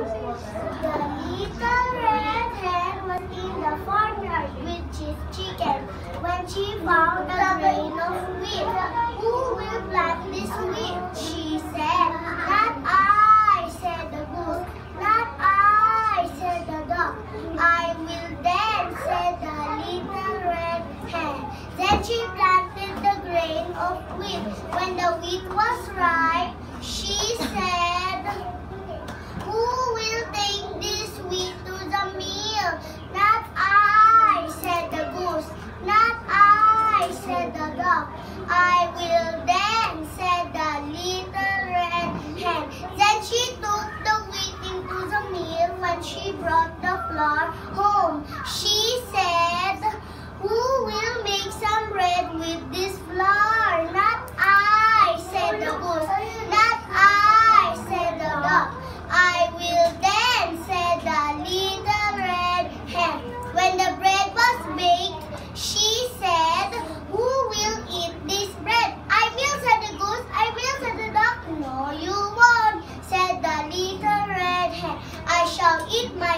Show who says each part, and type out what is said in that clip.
Speaker 1: The little red hen was in the farmyard with his chicken. When she found a grain of wheat, who will plant this wheat? She said. Not I, said the goose. Not I, said the dog. I will then, said the little red hen. Then she planted the grain of wheat. When the wheat was ripe, she said, took the flour home. She said, Who will make some bread with this flour? Not I, said the goose. Not I, said the duck. I will then, said the little red hen. When the bread was baked, she said, Who will eat this bread? I will, said the goose. I will, said the duck. No, you won't, said the little red hen. I shall eat my